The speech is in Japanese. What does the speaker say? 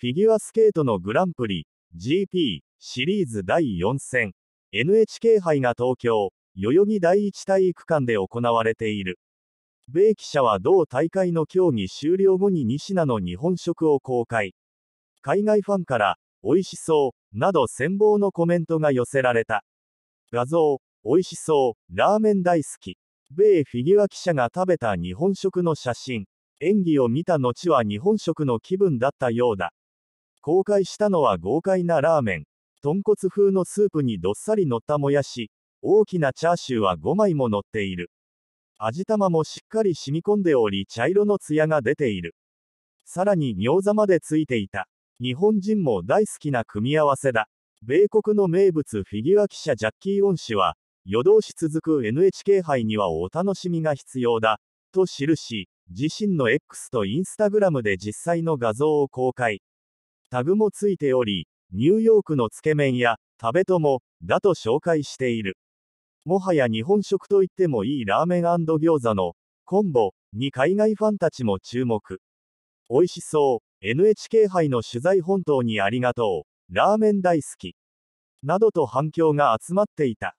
フィギュアスケートのグランプリ、GP、シリーズ第4戦、NHK 杯が東京、代々木第一体育館で行われている。米記者は同大会の競技終了後に2品の日本食を公開。海外ファンから、美味しそう、など羨望のコメントが寄せられた。画像、美味しそう、ラーメン大好き。米フィギュア記者が食べた日本食の写真。演技を見た後は日本食の気分だったようだ。公開したのは豪快なラーメン。豚骨風のスープにどっさり乗ったもやし。大きなチャーシューは5枚も乗っている。味玉もしっかり染み込んでおり茶色のツヤが出ている。さらに餃子までついていた。日本人も大好きな組み合わせだ。米国の名物フィギュア記者ジャッキー・オン氏は、夜通し続く NHK 杯にはお楽しみが必要だ、と記し、自身の X とインスタグラムで実際の画像を公開。タグもついており、ニューヨークのつけ麺や、食べとも、だと紹介している。もはや日本食と言ってもいいラーメン餃子の、コンボ、に海外ファンたちも注目。美味しそう。NHK 杯の取材本当にありがとう。ラーメン大好き。などと反響が集まっていた。